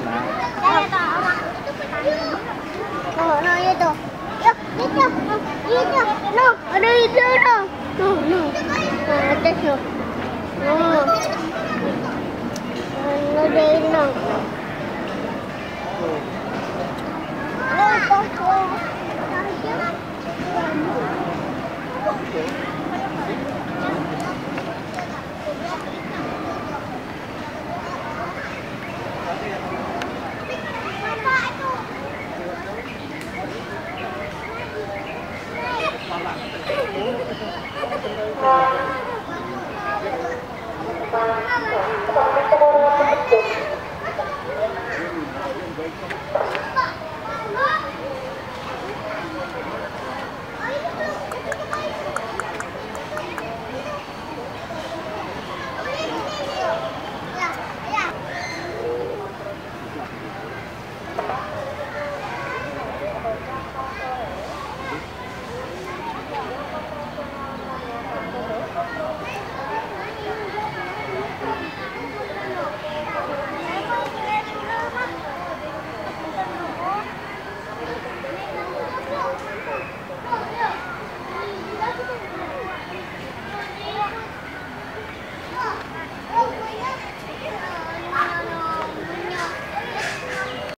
mana? Oh, đây itu. Yuk, itu, itu, no, ada itu, no, no, no, ada itu, no, ada itu. Thank you.